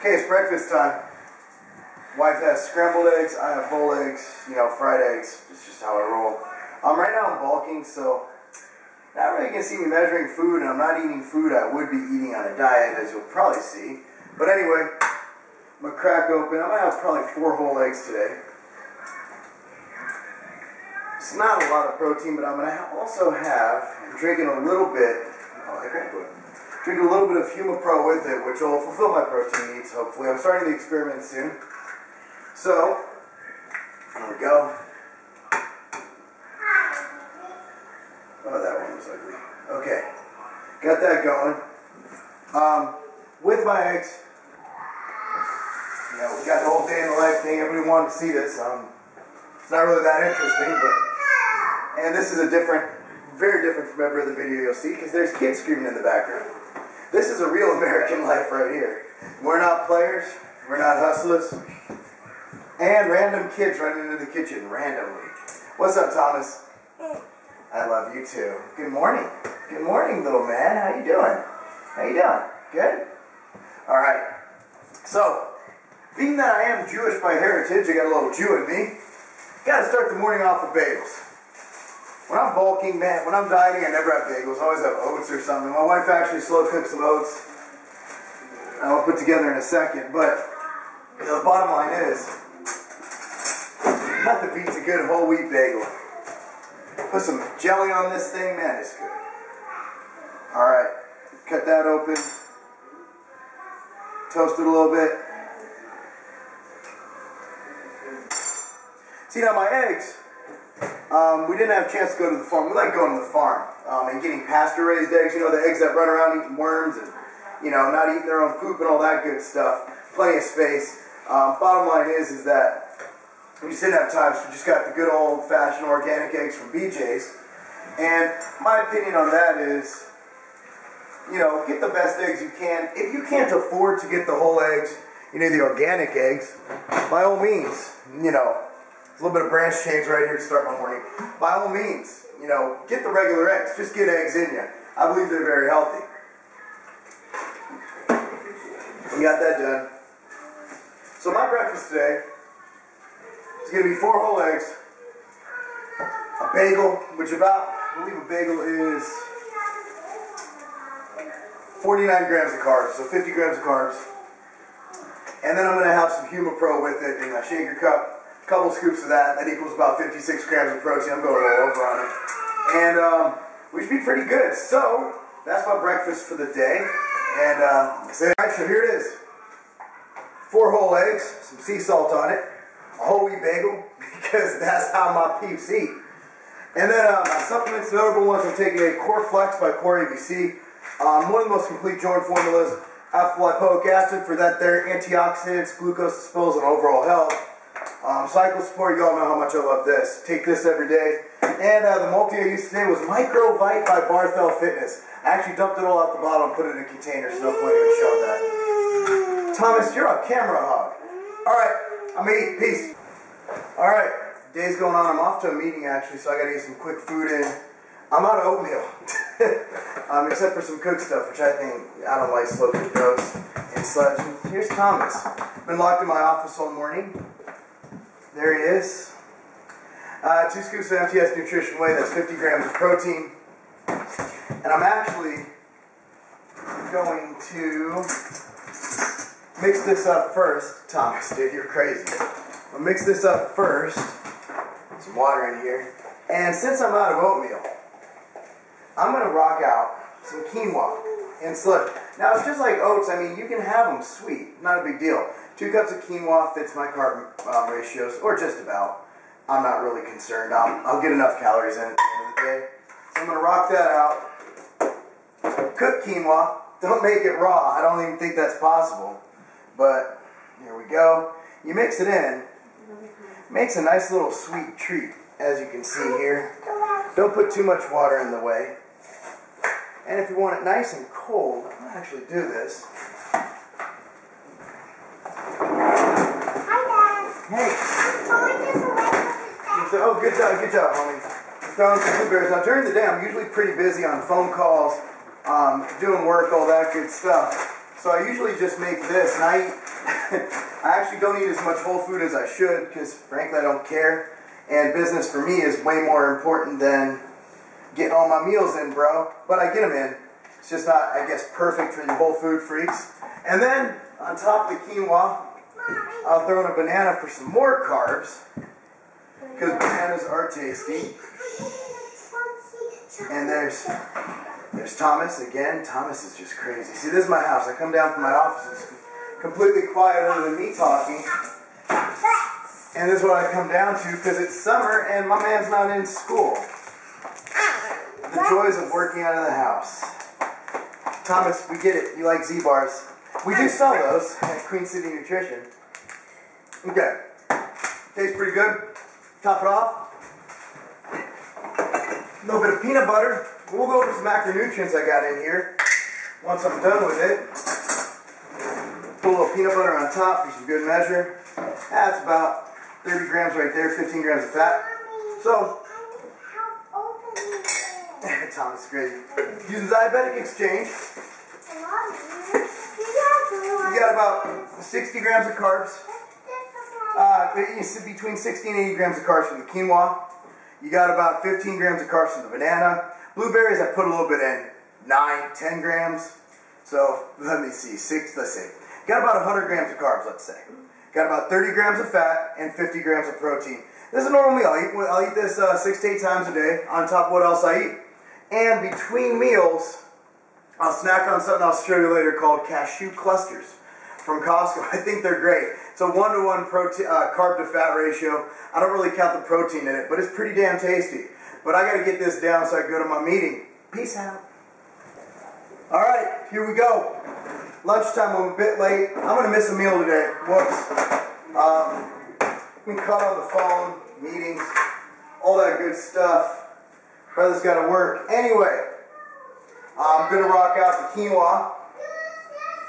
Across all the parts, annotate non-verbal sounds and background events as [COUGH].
Okay, it's breakfast time. Wife has scrambled eggs, I have whole eggs, you know, fried eggs. It's just how I roll. Um, right now I'm bulking, so not really gonna see me measuring food, and I'm not eating food I would be eating on a diet, as you'll probably see. But anyway, I'm gonna crack open. I'm gonna have probably four whole eggs today. It's not a lot of protein, but I'm gonna also have, I'm drinking a little bit, oh. Drink a little bit of Humapro with it, which will fulfill my protein needs, hopefully. I'm starting the experiment soon. So, there we go. Oh, that one was ugly. Okay. Got that going. Um, with my eggs, you know, we got the whole day in the life thing. Everybody wanted to see this. Um, it's not really that interesting, but, and this is a different, very different from every other video you'll see, because there's kids screaming in the background. This is a real American life right here. We're not players. We're not hustlers. And random kids running into the kitchen randomly. What's up, Thomas? I love you too. Good morning. Good morning, little man. How you doing? How you doing? Good? All right. So, being that I am Jewish by heritage, I got a little Jew in me. Got to start the morning off with bagels. When I'm bulking, man, when I'm dieting, I never have bagels. I always have oats or something. My wife actually slow cooks some oats. I'll put together in a second. But you know, the bottom line is, Nothing beats a good whole wheat bagel. Put some jelly on this thing, man, it's good. Alright, cut that open. Toast it a little bit. See, now my eggs, um, we didn't have a chance to go to the farm. We like going to the farm um, and getting pasture-raised eggs. You know, the eggs that run around eating worms and, you know, not eating their own poop and all that good stuff. Plenty of space. Um, bottom line is, is that we just didn't have time, so we just got the good old-fashioned organic eggs from BJ's. And my opinion on that is, you know, get the best eggs you can. If you can't afford to get the whole eggs, you know, the organic eggs, by all means, you know, a little bit of branch change right here to start my morning. By all means, you know, get the regular eggs. Just get eggs in you. I believe they're very healthy. We got that done. So my breakfast today is going to be four whole eggs, a bagel, which about, I believe a bagel is 49 grams of carbs, so 50 grams of carbs. And then I'm going to have some Humapro with it in a shaker cup, couple scoops of that. That equals about 56 grams of protein. I'm going all over on it. And um, we should be pretty good. So that's my breakfast for the day. And uh, so, so here it is. Four whole eggs, some sea salt on it a whole wheat bagel [LAUGHS] because that's how my peeps eat. And then uh, my supplements, the notable ones, I'm taking a Core Flex by Core ABC. Um, one of the most complete joint formulas. Alpha lipoic acid for that there, antioxidants, glucose disposal, and overall health. Um, cycle support, you all know how much I love this. Take this every day. And uh, the multi I used today was Microvite by Barthel Fitness. I actually dumped it all out the bottle and put it in a container, so no point even showing that. Thomas, you're a camera hog. All right. I'm eating. Peace. All right. Day's going on. I'm off to a meeting actually, so I got to get some quick food in. I'm out of oatmeal, [LAUGHS] um, except for some cooked stuff, which I think I don't like slow cooked oats and such. Here's Thomas. Been locked in my office all morning. There he is. Uh, two scoops of MTS Nutrition Whey. That's 50 grams of protein. And I'm actually going to mix this up first. Thomas, dude, you're crazy. I'll mix this up first. Some water in here. And since I'm out of oatmeal, I'm going to rock out some quinoa and sludge. Now, it's just like oats. I mean, you can have them sweet. Not a big deal. Two cups of quinoa fits my carb um, ratios, or just about. I'm not really concerned. I'll, I'll get enough calories in at the end of the day. So I'm going to rock that out. Cook quinoa. Don't make it raw. I don't even think that's possible. But here we go. You mix it in. Makes a nice little sweet treat, as you can see here. Don't put too much water in the way. And if you want it nice and cold, I'll actually do this. Hey. Oh, good job, good job, homie. Throwing some blueberries. Now, during the day, I'm usually pretty busy on phone calls, um, doing work, all that good stuff. So I usually just make this, and I [LAUGHS] I actually don't eat as much whole food as I should because frankly I don't care. And business for me is way more important than getting all my meals in, bro. But I get them in. It's just not, I guess, perfect for you whole food freaks. And then on top of the quinoa, I'll throw in a banana for some more carbs because bananas are tasty. And there's there's Thomas again. Thomas is just crazy. See, this is my house. I come down from my office. It's completely quiet other than me talking. And this is what I come down to because it's summer and my man's not in school. The joys of working out of the house. Thomas, we get it. You like Z-bars. We do sell those at Queen City Nutrition. Okay. Tastes pretty good. Top it off. A little bit of peanut butter. We'll go over some macronutrients I got in here. Once I'm done with it. Put a little peanut butter on top for some good measure. That's about 30 grams right there, 15 grams of fat. So, [LAUGHS] Thomas, great. Using diabetic exchange. You got about 60 grams of carbs. Between 60 and 80 grams of carbs from the quinoa. You got about 15 grams of carbs from the banana. Blueberries, I put a little bit in. 9, 10 grams. So, let me see. 6, let's see. Got about 100 grams of carbs, let's say. Got about 30 grams of fat and 50 grams of protein. This is a normal meal. I'll eat, I'll eat this uh, 6 to 8 times a day on top of what else I eat. And between meals, I'll snack on something I'll show you later called cashew clusters from Costco. [LAUGHS] I think they're great. It's a one-to-one protein, uh, carb to fat ratio. I don't really count the protein in it, but it's pretty damn tasty. But I got to get this down so I go to my meeting. Peace out. All right, here we go. Lunchtime, I'm a bit late. I'm going to miss a meal today. Whoops. Um, we caught on the phone, meetings, all that good stuff. Brother's got to work. Anyway, I'm going to rock out the quinoa.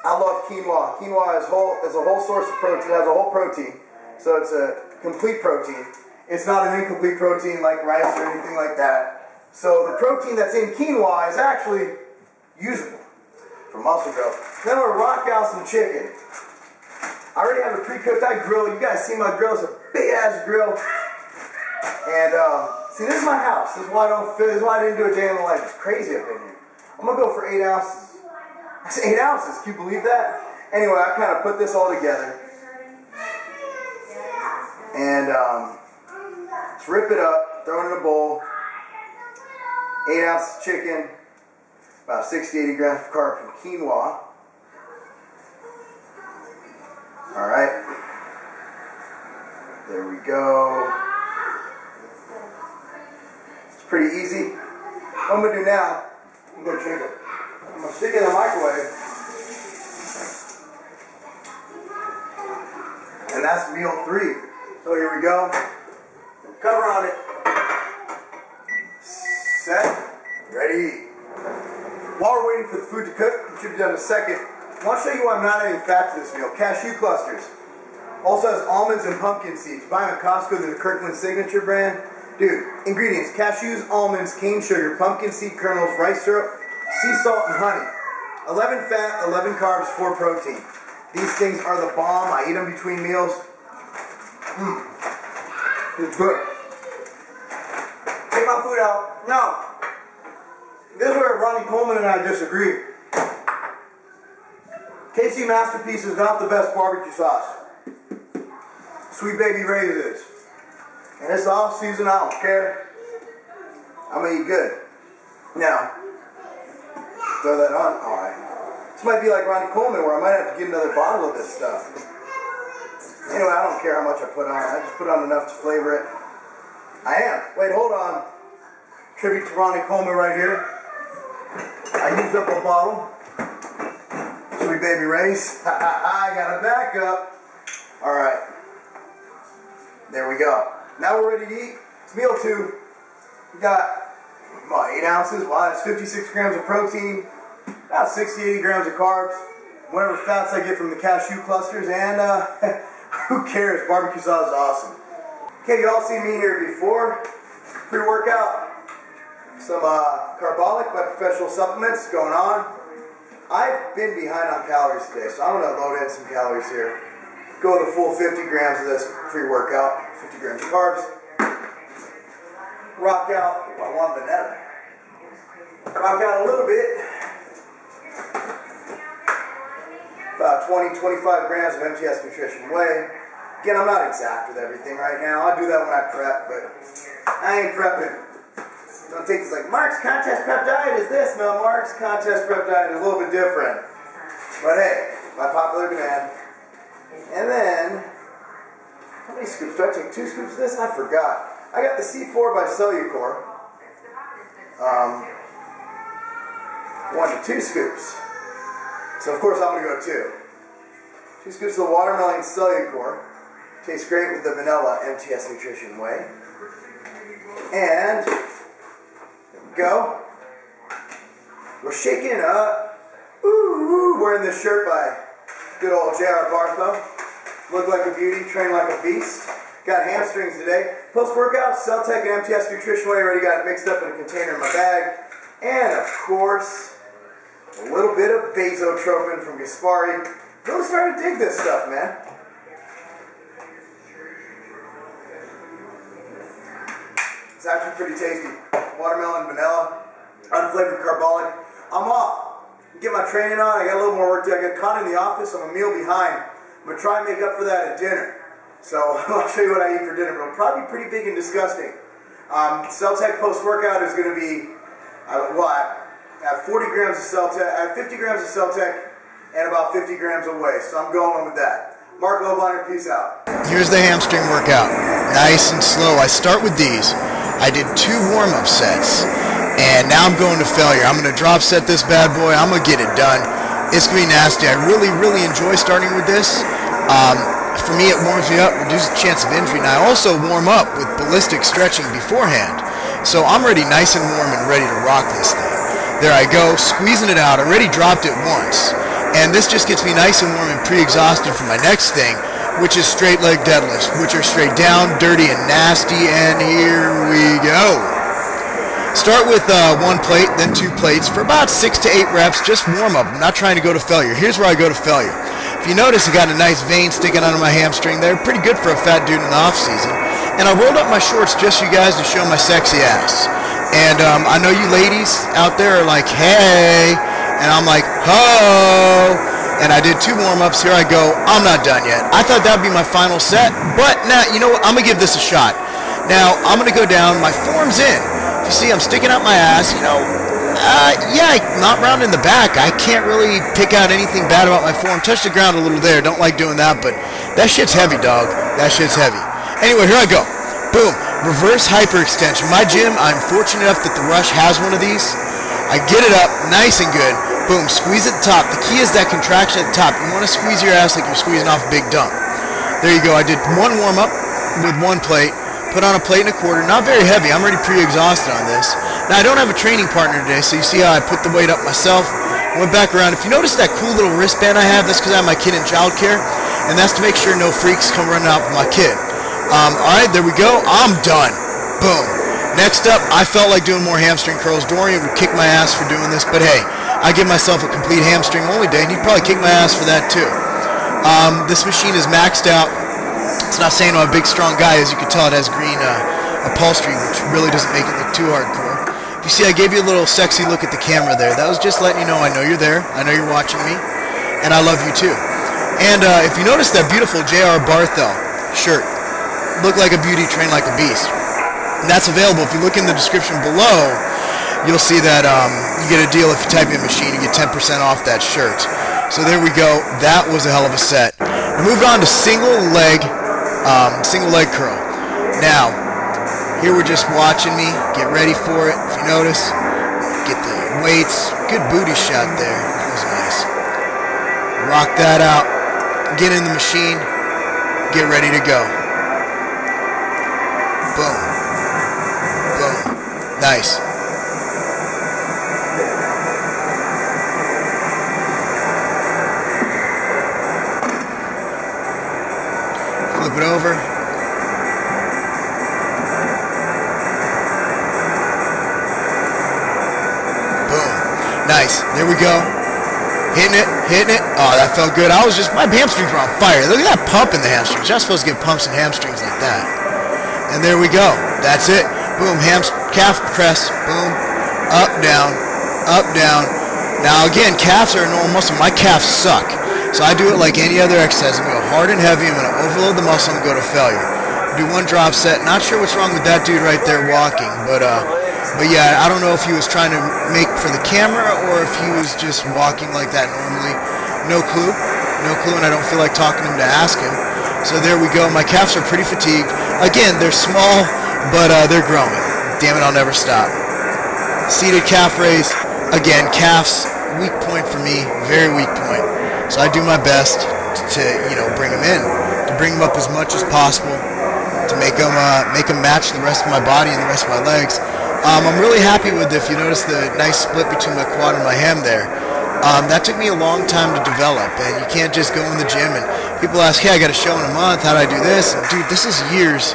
I love quinoa. Quinoa is, whole, is a whole source of protein. It has a whole protein. So it's a complete protein. It's not an incomplete protein like rice or anything like that. So the protein that's in quinoa is actually usable for muscle growth. Then we're rock out some chicken. I already have it pre-cooked. I grill. You guys see my grill. It's a big ass grill. And uh, see, this is my house. This is why I don't. This is why I didn't do a day in the life. It's crazy up in here. I'm gonna go for eight ounces that's eight ounces. Can you believe that? Anyway, I kind of put this all together. And um, rip it up, throw it in a bowl. Eight ounces of chicken, about 60 80 grams of carb from quinoa. All right. There we go. It's pretty easy. What I'm going to do now, I'm going to drink it. Stick it in the microwave. And that's meal three. So here we go. Cover on it. Set. Ready. While we're waiting for the food to cook, it should be done in a second. I want to show you why I'm not adding fat to this meal. Cashew clusters. Also has almonds and pumpkin seeds. Buy them at Costco, they're the Kirkland Signature brand. Dude, ingredients, cashews, almonds, cane sugar, pumpkin seed kernels, rice syrup, sea salt, and honey. 11 fat, 11 carbs, 4 protein. These things are the bomb. I eat them between meals. Mmm. It's good. Take my food out. No. This is where Ronnie Coleman and I disagree. KC Masterpiece is not the best barbecue sauce. Sweet Baby Ray's is. And it's off season, I don't care. I'm gonna eat good. Now, throw that on. All right. This might be like Ronnie Coleman, where I might have to get another bottle of this stuff. Anyway, I don't care how much I put on. I just put on enough to flavor it. I am. Wait, hold on. Tribute to Ronnie Coleman right here. I used up a bottle. Sweet Baby Ray's. [LAUGHS] I got a backup. All right. There we go. Now we're ready to eat. It's meal two. We got about 8 ounces. Well, that's 56 grams of protein, about 60, 80 grams of carbs, whatever fats I get from the cashew clusters, and uh, [LAUGHS] who cares? Barbecue sauce is awesome. Okay, you all seen me here before. Pre-workout, some uh, Carbolic by Professional Supplements going on. I've been behind on calories today, so I'm gonna load in some calories here. Go a full 50 grams of this pre-workout, 50 grams of carbs. Rock out, I want vanilla. Rock got a little bit. About 20, 25 grams of MTS Nutrition Whey. Again, I'm not exact with everything right now. I'll do that when I prep, but I ain't prepping. Don't take this like, Marc's contest prep diet is this. No, Marc's contest prep diet is a little bit different. But hey, by popular demand. And then, how many scoops? Do I take two scoops of this? I forgot. I got the C4 by Cellucor. Um, one to two scoops. So of course I'm going to go two. Two scoops of the watermelon Cellucor. Tastes great with the vanilla MTS Nutrition Whey. And, there we go. We're shaking it up. Ooh, wearing this shirt by good old J.R. Barthel. Look like a beauty, train like a beast. Got hamstrings today. Post-workout, Celtec and MTS Nutrition Whey already got it mixed up in a container in my bag. And of course, a little bit of vasotropin from Gaspari. Really starting to dig this stuff, man. It's actually pretty tasty. Watermelon, vanilla, unflavored carbolic. I'm off. Get my training on. I got a little more work to do. I got caught in the office. I'm a meal behind. I'm going to try and make up for that at dinner. So [LAUGHS] I'll show you what I eat for dinner, but it'll probably be pretty big and disgusting. Um, Celtec post-workout is going to be, uh, well, have 40 grams of Celtec, have 50 grams of Celtec and about 50 grams of whey, so I'm going with that. Marc Lobliner, peace out. Here's the hamstring workout. Nice and slow. I start with these. I did two warm-up sets, and now I'm going to failure. I'm going to drop set this bad boy. I'm going to get it done. It's going to be nasty. I really, really enjoy starting with this. Um, for me, it warms me up, reduces the chance of injury, and I also warm up with ballistic stretching beforehand. So I'm ready nice and warm and ready to rock this thing. There I go, squeezing it out. I already dropped it once. And this just gets me nice and warm and pre-exhausted for my next thing, which is straight leg deadlifts, which are straight down, dirty, and nasty. And here we go. Start with uh, one plate, then two plates for about six to eight reps. Just warm up. I'm not trying to go to failure. Here's where I go to failure. If you notice, I got a nice vein sticking out of my hamstring there. Pretty good for a fat dude in the off season. And I rolled up my shorts just for you guys to show my sexy ass. And um, I know you ladies out there are like, hey. And I'm like, ho. And I did two warm-ups. Here I go. I'm not done yet. I thought that would be my final set. But now, you know what? I'm going to give this a shot. Now, I'm going to go down. My form's in. You see, I'm sticking out my ass. You know, uh, yeah, not round in the back. I can't really pick out anything bad about my form. Touch the ground a little there. Don't like doing that, but that shit's heavy, dog. That shit's heavy. Anyway, here I go. Boom. Reverse hyperextension. My gym, I'm fortunate enough that the Rush has one of these. I get it up nice and good. Boom. Squeeze at the top. The key is that contraction at the top. You want to squeeze your ass like you're squeezing off a big dump. There you go. I did one warm-up with one plate. Put on a plate and a quarter. Not very heavy. I'm already pre-exhausted on this. Now, I don't have a training partner today, so you see how I put the weight up myself. Went back around. If you notice that cool little wristband I have, that's because I have my kid in childcare, and that's to make sure no freaks come running out with my kid. Um, all right, there we go. I'm done. Boom. Next up, I felt like doing more hamstring curls. Dorian would kick my ass for doing this, but hey, I give myself a complete hamstring only day, and he'd probably kick my ass for that too. Um, this machine is maxed out. It's not saying I'm a big, strong guy. As you can tell, it has green uh, upholstery, which really doesn't make it look too hardcore. You see, I gave you a little sexy look at the camera there. That was just letting you know I know you're there. I know you're watching me, and I love you too. And uh, if you notice that beautiful J.R. Barthel shirt, look like a beauty, train like a beast. And that's available. If you look in the description below, you'll see that um, you get a deal if you type in machine, you get 10% off that shirt. So there we go. That was a hell of a set. We moved on to single leg, um, single leg curl. Now, here we're just watching me. Get ready for it. If you notice, get the weights. Good booty shot there. That was nice. Rock that out. Get in the machine. Get ready to go. Nice. Flip it over. Boom. Nice. There we go. Hitting it, hitting it. Oh, that felt good. I was just, my hamstrings were on fire. Look at that pump in the hamstrings. You're not supposed to get pumps in hamstrings like that. And there we go. That's it. Boom, ham, calf press. Boom, up, down, up, down. Now again, calves are a normal muscle. My calves suck. So I do it like any other exercise. I'm going to go hard and heavy. I'm going to overload the muscle and go to failure. Do one drop set. Not sure what's wrong with that dude right there walking, but uh, but yeah, I don't know if he was trying to make for the camera or if he was just walking like that normally. No clue. No clue, and I don't feel like talking to him to ask him. So there we go. My calves are pretty fatigued. Again, they're small, but uh, they're growing. Damn it, I'll never stop. Seated calf raise. Again, calves, weak point for me, very weak point. So I do my best to, you know, bring them in, to bring them up as much as possible, to make them, uh, make them match the rest of my body and the rest of my legs. Um, I'm really happy with if you notice the nice split between my quad and my ham there. Um, that took me a long time to develop, and you can't just go in the gym and people ask, hey, I got a show in a month, how do I do this? And dude, this is years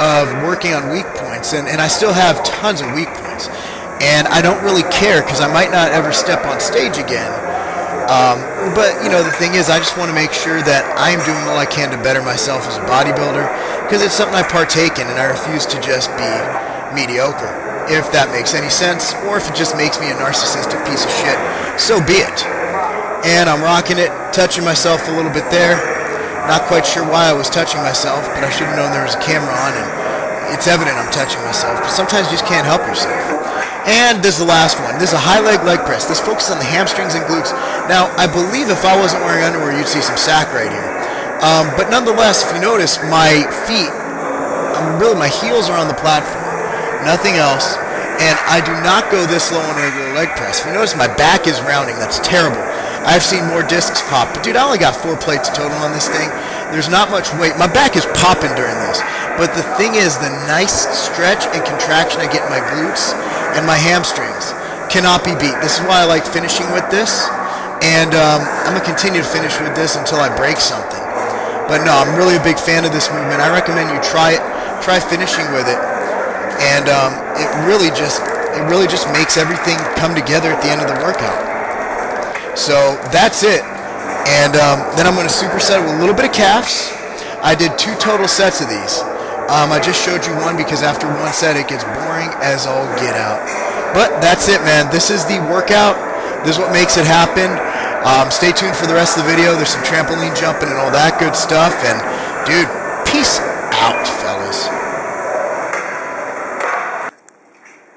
of working on weak points, and, and I still have tons of weak points. And I don't really care because I might not ever step on stage again. Um, but, you know, the thing is, I just want to make sure that I am doing all I can to better myself as a bodybuilder because it's something I partake in, and I refuse to just be mediocre if that makes any sense, or if it just makes me a narcissistic piece of shit, so be it. And I'm rocking it, touching myself a little bit there. Not quite sure why I was touching myself, but I should have known there was a camera on, and it's evident I'm touching myself. But sometimes you just can't help yourself. And this is the last one. This is a high leg leg press. This focuses on the hamstrings and glutes. Now, I believe if I wasn't wearing underwear, you'd see some sack right here. Um, but nonetheless, if you notice, my feet, um, really my heels are on the platform nothing else. And I do not go this low on a regular leg press. If you notice, my back is rounding. That's terrible. I've seen more discs pop. But dude, I only got four plates total on this thing. There's not much weight. My back is popping during this. But the thing is, the nice stretch and contraction I get in my glutes and my hamstrings cannot be beat. This is why I like finishing with this. And um, I'm going to continue to finish with this until I break something. But no, I'm really a big fan of this movement. I recommend you try it. Try finishing with it and um, it really just it really just makes everything come together at the end of the workout. So that's it, and um, then I'm going to superset it with a little bit of calves. I did two total sets of these. Um, I just showed you one because after one set it gets boring as all get out. But that's it, man. This is the workout. This is what makes it happen. Um, stay tuned for the rest of the video. There's some trampoline jumping and all that good stuff. And dude, peace out, fellas.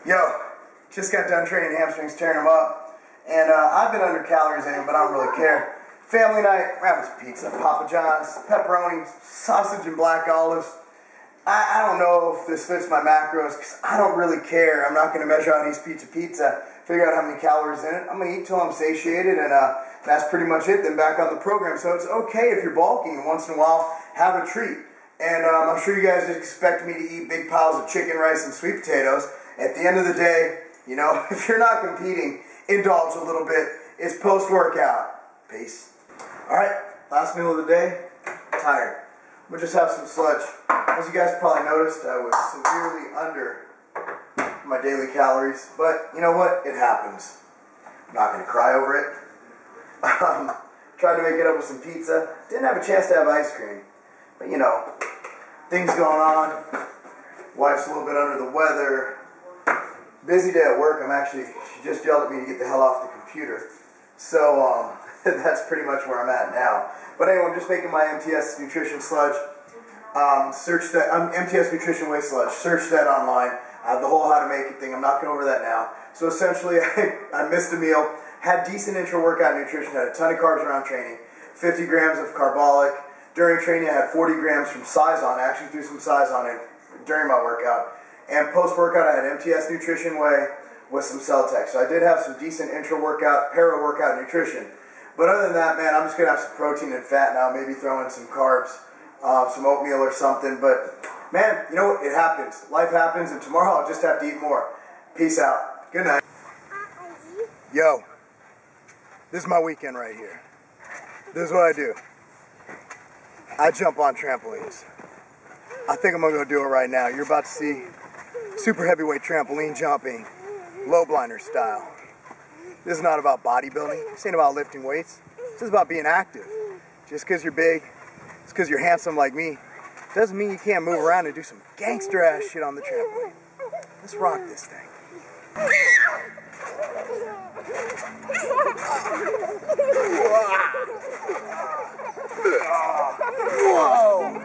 Yo, just got done training hamstrings, tearing them up. And uh, I've been under calories anyway, but I don't really care. Family night, having some pizza, Papa John's, pepperoni, sausage and black olives. I, I don't know if this fits my macros because I don't really care. I'm not going to measure out East Pizza Pizza, figure out how many calories in it. I'm going to eat till I'm satiated, and uh, that's pretty much it. Then back on the program. So it's okay if you're bulking once in a while have a treat. And um, I'm sure you guys expect me to eat big piles of chicken, rice, and sweet potatoes. At the end of the day, you know, [LAUGHS] if you're not competing, indulge a little bit. It's post workout. Peace. All right, last meal of the day. Tired. We'll just have some sludge. As you guys probably noticed, I was severely under my daily calories, but you know what? It happens. I'm not to cry over it. [LAUGHS] Um, tried to make it up with some pizza. Didn't have a chance to have ice cream, but you know, things going on. Wife's a little bit under the weather busy day at work. I'm actually, she just yelled at me to get the hell off the computer. So um, [LAUGHS] that's pretty much where I'm at now. But anyway, I'm just making my MTS Nutrition Sludge. Um, search that, um, MTS Nutrition Whey Sludge. Search that online. I have the whole how to make it thing. I'm not going over that now. So essentially, [LAUGHS] I, I missed a meal, had decent intra-workout nutrition, had a ton of carbs around training, 50 grams of carbolic. During training, I had 40 grams from SizeOn. I actually threw some SizeOn in during my workout. And post workout, I had MTS Nutrition Whey with some Celtec. So I did have some decent intra workout, para workout nutrition. But other than that, man, I'm just gonna have some protein and fat now. Maybe throw in some carbs, uh, some oatmeal or something. But man, you know what? It happens. Life happens, and tomorrow I'll just have to eat more. Peace out. Good night. Yo, this is my weekend right here. This is what I do. I jump on trampolines. I think I'm gonna go do it right now. You're about to see super heavyweight trampoline jumping, Lobliner style. This is not about bodybuilding. This ain't about lifting weights. This is about being active. Just because you're big, just because you're handsome like me, doesn't mean you can't move around and do some gangster ass shit on the trampoline. Let's rock this thing. Whoa!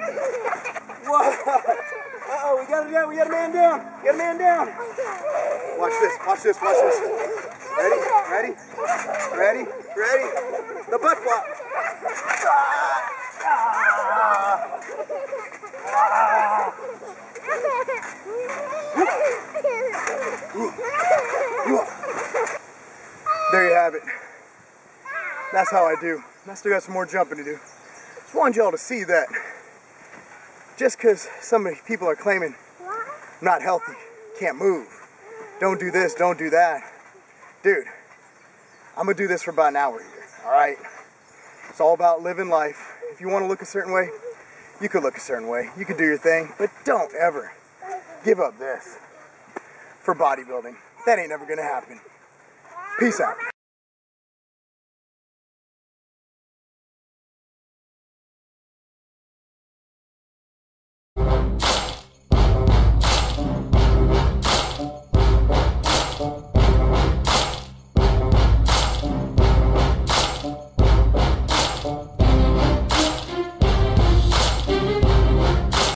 Whoa! Uh-oh, we got it down, we got a man down. We got a down. Watch this, watch this, watch this. Ready? Ready? Ready? Ready? The butt flop. There you have it. That's how I do. I still got some more jumping to do. Just wanted y'all to see that just because some people are claiming I'm not healthy, can't move, don't do this, don't do that. Dude, I'm gonna do this for about an hour here, all right? It's all about living life. If you wanna look a certain way, you could look a certain way. You could do your thing, but don't ever give up this for bodybuilding. That ain't never gonna happen. Peace out.